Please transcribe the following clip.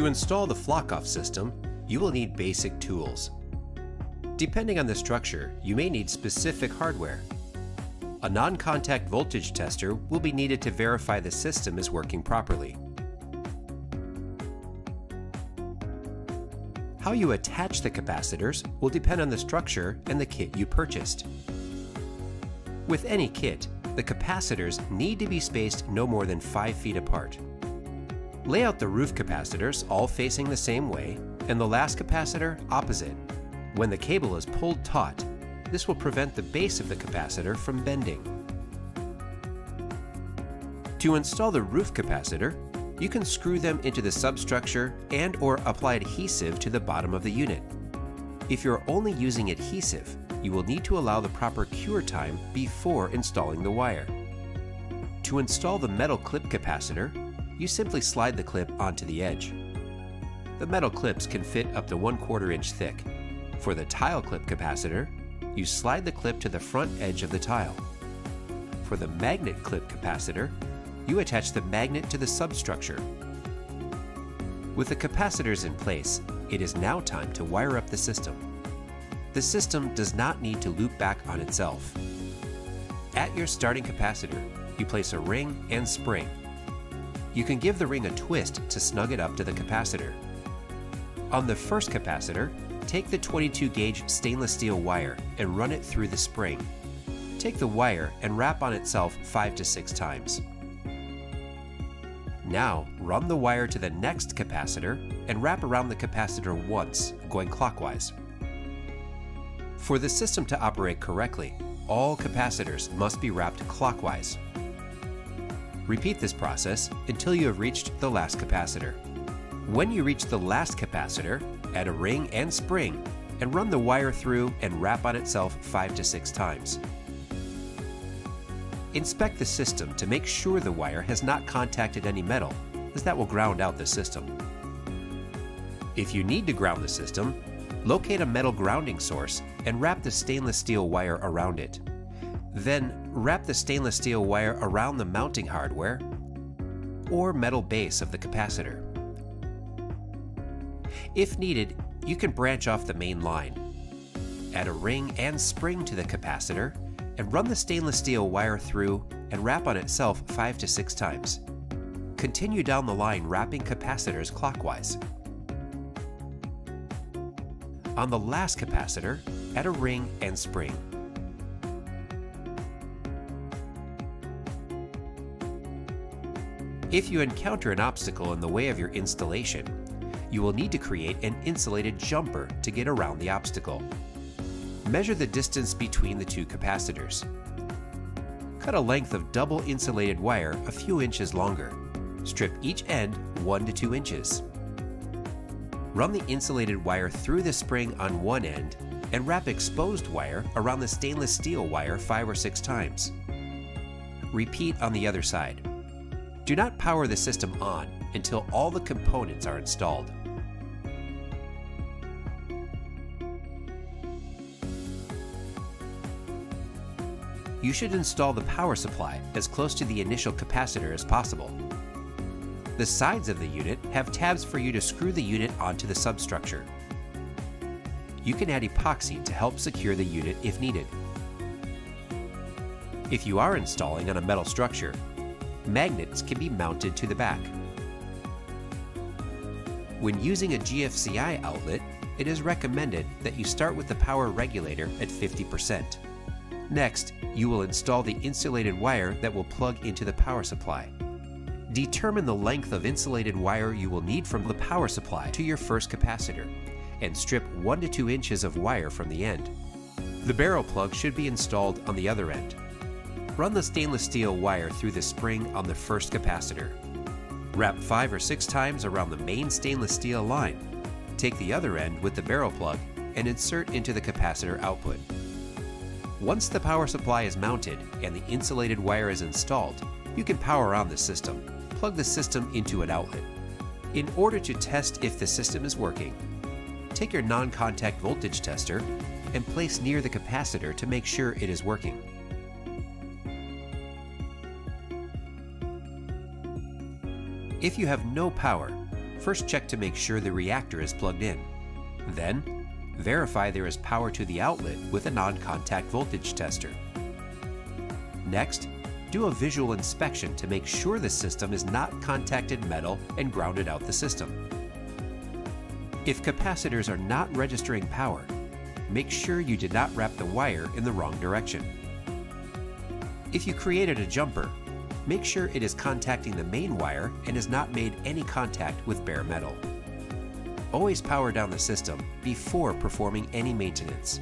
To install the flock-off system, you will need basic tools. Depending on the structure, you may need specific hardware. A non-contact voltage tester will be needed to verify the system is working properly. How you attach the capacitors will depend on the structure and the kit you purchased. With any kit, the capacitors need to be spaced no more than 5 feet apart. Lay out the roof capacitors all facing the same way and the last capacitor opposite. When the cable is pulled taut, this will prevent the base of the capacitor from bending. To install the roof capacitor, you can screw them into the substructure and or apply adhesive to the bottom of the unit. If you're only using adhesive, you will need to allow the proper cure time before installing the wire. To install the metal clip capacitor, you simply slide the clip onto the edge. The metal clips can fit up to 1 quarter inch thick. For the tile clip capacitor, you slide the clip to the front edge of the tile. For the magnet clip capacitor, you attach the magnet to the substructure. With the capacitors in place, it is now time to wire up the system. The system does not need to loop back on itself. At your starting capacitor, you place a ring and spring. You can give the ring a twist to snug it up to the capacitor. On the first capacitor, take the 22 gauge stainless steel wire and run it through the spring. Take the wire and wrap on itself 5 to 6 times. Now, run the wire to the next capacitor and wrap around the capacitor once, going clockwise. For the system to operate correctly, all capacitors must be wrapped clockwise. Repeat this process until you have reached the last capacitor. When you reach the last capacitor, add a ring and spring and run the wire through and wrap on itself 5 to 6 times. Inspect the system to make sure the wire has not contacted any metal, as that will ground out the system. If you need to ground the system, locate a metal grounding source and wrap the stainless steel wire around it. Then wrap the stainless steel wire around the mounting hardware or metal base of the capacitor. If needed, you can branch off the main line. Add a ring and spring to the capacitor and run the stainless steel wire through and wrap on itself 5 to 6 times. Continue down the line wrapping capacitors clockwise. On the last capacitor, add a ring and spring. If you encounter an obstacle in the way of your installation, you will need to create an insulated jumper to get around the obstacle. Measure the distance between the two capacitors. Cut a length of double insulated wire a few inches longer. Strip each end 1 to 2 inches. Run the insulated wire through the spring on one end and wrap exposed wire around the stainless steel wire 5 or 6 times. Repeat on the other side. Do not power the system on until all the components are installed. You should install the power supply as close to the initial capacitor as possible. The sides of the unit have tabs for you to screw the unit onto the substructure. You can add epoxy to help secure the unit if needed. If you are installing on a metal structure, magnets can be mounted to the back. When using a GFCI outlet, it is recommended that you start with the power regulator at 50%. Next, you will install the insulated wire that will plug into the power supply. Determine the length of insulated wire you will need from the power supply to your first capacitor, and strip 1 to 2 inches of wire from the end. The barrel plug should be installed on the other end. Run the stainless steel wire through the spring on the first capacitor. Wrap 5 or 6 times around the main stainless steel line. Take the other end with the barrel plug and insert into the capacitor output. Once the power supply is mounted and the insulated wire is installed, you can power on the system. Plug the system into an outlet. In order to test if the system is working, take your non-contact voltage tester and place near the capacitor to make sure it is working. If you have no power, first check to make sure the reactor is plugged in. Then, verify there is power to the outlet with a non-contact voltage tester. Next, do a visual inspection to make sure the system is not contacted metal and grounded out the system. If capacitors are not registering power, make sure you did not wrap the wire in the wrong direction. If you created a jumper, make sure it is contacting the main wire and has not made any contact with bare metal. Always power down the system before performing any maintenance.